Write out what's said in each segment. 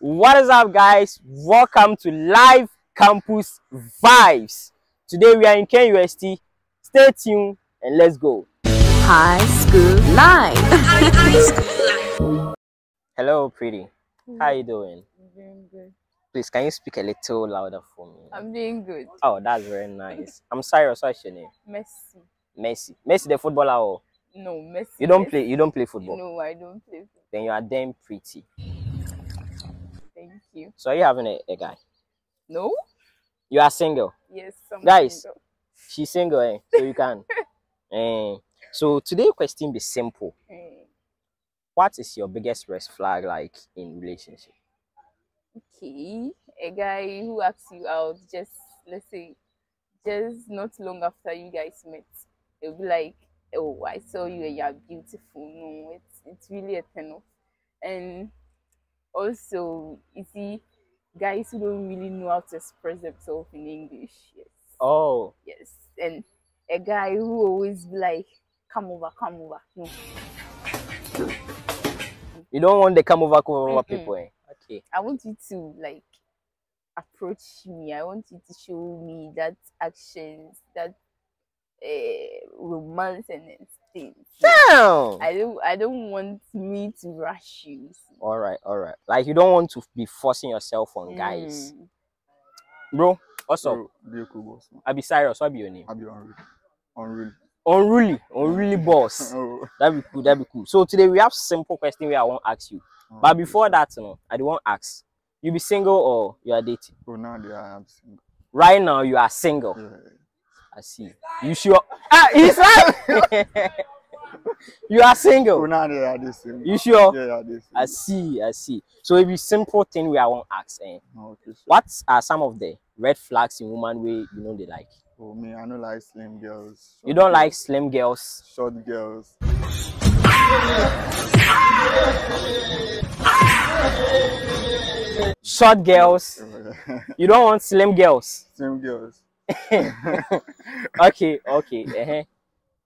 What is up, guys? Welcome to Live Campus Vibes. Today we are in KNUST. Stay tuned and let's go. High School Live. Hello, pretty. How are you mm-hmm. doing? I'm doing good. Please, can you speak a little louder for me? I'm doing good. Oh, that's very nice. I'm sorry, what's your name? Messi. Messi. Messi, the footballer. Oh, No, Messi. you don't yes. play. You don't play football. No, I don't play. football. Then you are damn pretty. You. So are you having a, a guy? No? You are single. Yes, I'm Guys. single. She's single, eh? So you can. eh. So today question be simple. Eh, What is your biggest red flag like in relationship? Okay. A guy who asks you out just let's say just not long after you guys met. It'll be like, Oh, I saw you and you're beautiful. No, it's it's really a turn off. And also you see guys who don't really know how to express themselves in English. Yes. Oh, Yes, and a guy who always be like, "Come over, come over." No, you don't want the come over, come over Mm-mm. people, eh? Okay. I want you to like approach me. I want you to show me that actions, that uh, romance and things. Damn. I don't. I don't want me to rush you. All right, all right. Like you don't want to be forcing yourself on guys, Mm. bro. What's up? So, be a cool boss. man. I be serious. What be your name? I be unreal. Unreal. Unruly, unruly boss. Oh, That be cool. That be cool. So today we have simple question where I want to ask you. But before that, you know, I do want to ask. You be single or you are dating? Oh, now they I'm single. Right now you are single. Yeah. I see. You sure? Ah, he's right. you are Oh, single. are this single. You sure? Yeah, this. I see. I see. So it be simple thing we I want ask. Eh? Okay, so, What are some of the red flags in woman way you know they like? Oh, me, I don't like slim girls. You don't like slim girls. short girls. short girls. You don't want slim girls. slim girls. okay, okay. uh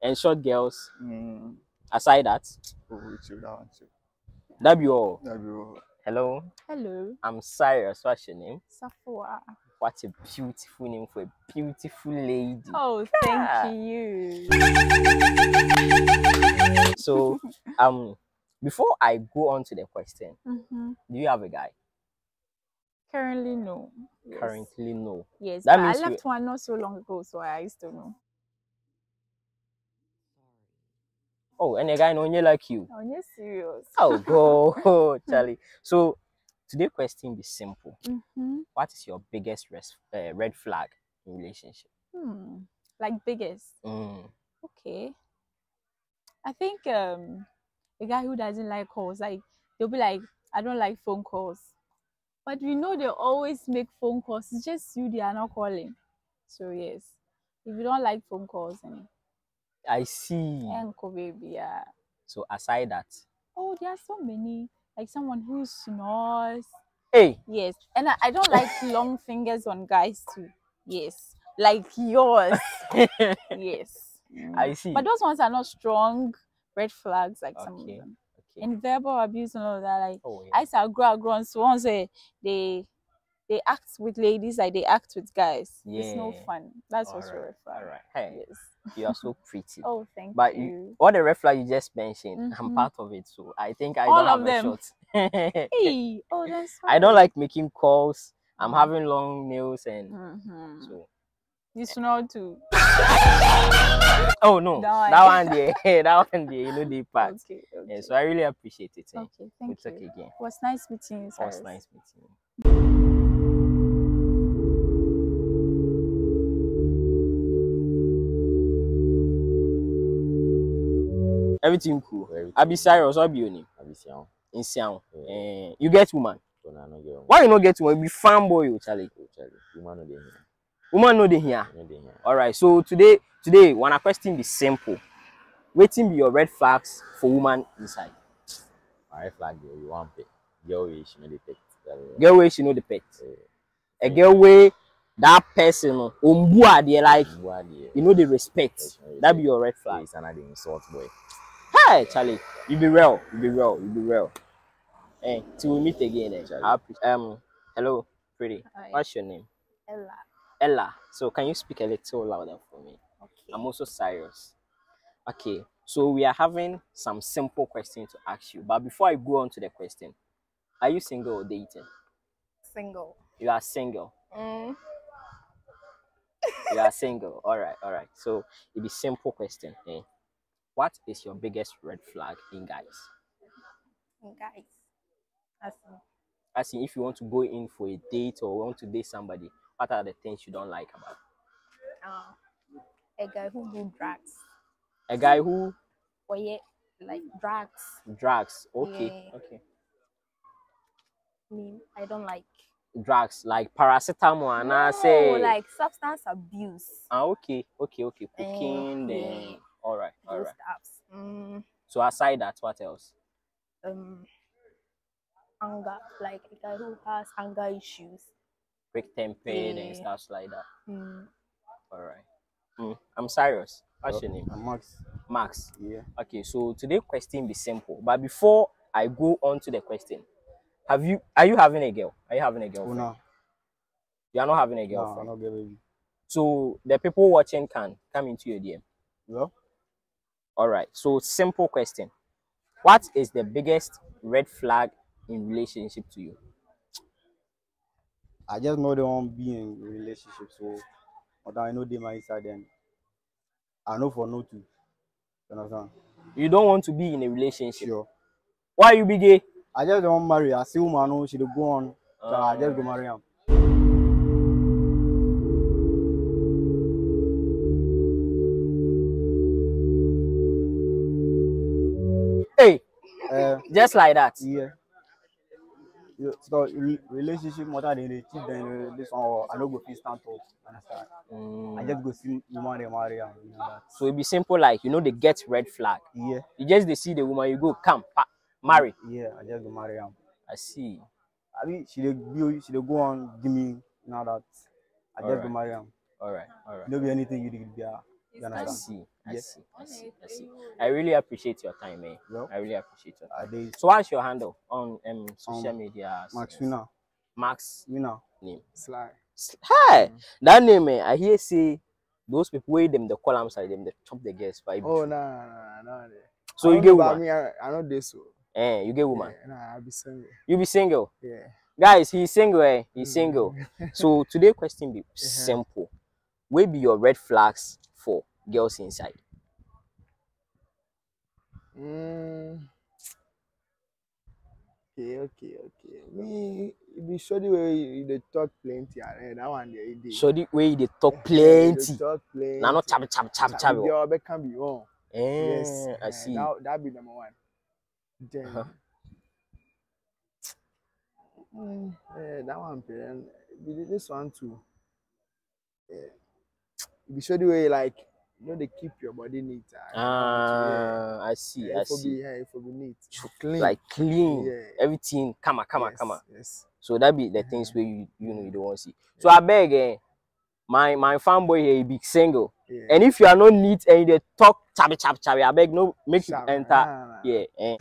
And short girls. Mm. Aside that, Oh, with you, that one too. that be all. That be all. Hello, Hello, I'm Cyrus. What's your name? Safwa. What a beautiful name for a beautiful lady. Oh, Yeah. thank you. So, um, before I go on to the question, hmm do you have a guy? Currently, no. Yes. Currently, no. Yes, That means I you- left one not so long ago, so I used to know. Oh, and a guy no like you. Oh, you're serious. Oh, go, Charlie. So, today question be simple. Mm-hmm. What is your biggest res- uh, red flag in relationship? Hmm. Like biggest. Mm. Okay. I think um a guy who doesn't like calls, like they'll be like, I don't like phone calls. But we know they always make phone calls. It's just you they are not calling. So yes. If you don't like phone calls and I see. uncle baby, yeah. So aside that, Oh, there are so many. Like someone who snores. hey, Yes. And I, I don't like long fingers on guys too. Yes. Like yours. yes. I mm. see. But those ones are not strong red flags like some of them. Okay. And verbal abuse and all that, like oh, yeah. I saw grow grown so once they they they act with ladies like they act with guys. It's no fun. That's also a Alright, red flag. alright. Hey, Yes. you are so pretty. Oh, thank you. but you. you, all the red flag you just mentioned, I'm Mhm. part of it. So I think I All don't of have them. a shot. Hey, oh, that's I don't like making calls. I'm Mhm. having long nails and Mhm. so. You snore too. Oh no, That that one. one there, that one there, you know the part. Okay, Yeah, okay. so I really appreciate it. Eh? okay, thank We'll talk again. It was nice meeting you. It was nice meeting you. Everything cool. I be serious. What be your name? Abisião. In Siam. Yeah. Eh, you get woman. Dona no girl. Why you not get woman? You be fanboy, oh, Charlie. Oh, Charlie. You man no dey here. Woman no dey here. No dey. All right. So today, today, one question be simple. Waiting be your red flags for woman inside. My red flag girl, you want pay. Girl, we she no dey take. Girl way she know the pet. A girl way that person no umbu they like you want the. you know the respect. That be your red flag. He's another insult boy. Hey, Charlie, you be real. You be real. You be real. Eh, till we meet again. Eh. Um, hello, pretty. Hi. What's your name? Ella. Ella. So can you speak a little louder for me? Okay. I'm also serious. Okay, so we are having some simple questions to ask you. But before I go on to the question, are you single or dating? single. You are single. Mm. You are single. All right, all right. So it be simple question. Eh? What is your biggest red flag in guys? In Guys. As in, As in, if you want to go in for a date or want to date somebody, what are the things you don't like about? uh, a guy who do drugs. A guy who Or yeah, like drugs. drugs. Okay, Yeah. okay. I mean, I don't like. Drugs like paracetamol and I No, say like substance abuse. ah okay, okay, okay. Eh, Cocaine. then yeah. all right, all Those right. stuffs. Mm, So aside that, what else? um, anger, like a guy who has anger issues. Quick tempered and stuff like that. Mm, All right. Mm, I'm serious. What's your name? I'm Max. Max. Yeah. Okay, so today question be simple. But before I go on to the question, have you are you having a girl? Are you having a Oh no. You are not having a No. I'm not get baby. So the people watching can come into your DM. Well, All right. So simple question. What is the biggest red flag in relationship to you? I just know they won't be in relationship, so but I know they my inside then. I know for no to. You understand? You don't want to be in a relationship. Sure. Why you be gay? I just don't marry. I see woman know she dey go on. So I just go marry him. Hey, Uh, just like that. yeah. You- So relationship matter than the cheat than this one. or I no go fit stand up. Understand? I Mm, just go see woman dey marry am. You know that? so it be simple like you know they get red flag. Yeah. You just they see the woman, you go come pa, marry. Yeah. I just go marry am. I see. I mean, she dey be she dey go on give me now that I just Alright. go marry am. All right, all right. No be anything you dey be. ah. You I see. I Yeah. see. I see. I see. I really appreciate your time, man. Well, I really appreciate your time. I So what's your handle on um social Um, media? Max winner. Max Winner. name. Sly. Hi, that name eh, I hear say those people wey them the call am side them they chop the girls but Oh, nah, nah, nah, nah. so I you get know about woman. Me, I, I know this. So. Eh, you get woman. Yeah, nah, I'll be single. You be single. Yeah. Guys, he's single, eh? He's Mm. single. so today question be simple. Where be your red flags for girls inside? Mm. Okay, okay, okay. Me, the way you dey talk plenty, and that one there, dey. Shoddy way they talk Yeah, you dey plenty. Talk plenty. Now not chab chab chab chab. The other can be wrong. Eh, yes, I eh, see. That that be number one. Then, Uh-huh. mm, eh, that one, the- this one too. Yeah. Be sure the way like you know they keep your body neat. ah. Ah, I see. Yeah, I see. be, yeah, it for be neat. Clean. Like clean, Yeah. everything. Come on, come on, yes, come on. Yes. So that be the things where you you know you don't want to see. So I beg, eh, my my fanboy here he be single. Yeah. And if you are not neat and you dey talk chabby chab chabby, I beg no make you Sharp, enter. nah, nah. Yeah. Eh.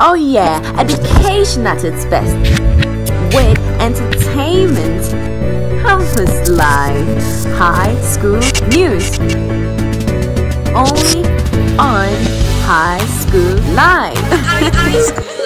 Oh yeah, education at its best. With entertainment. Campus Live. High School News. Only on High School Live.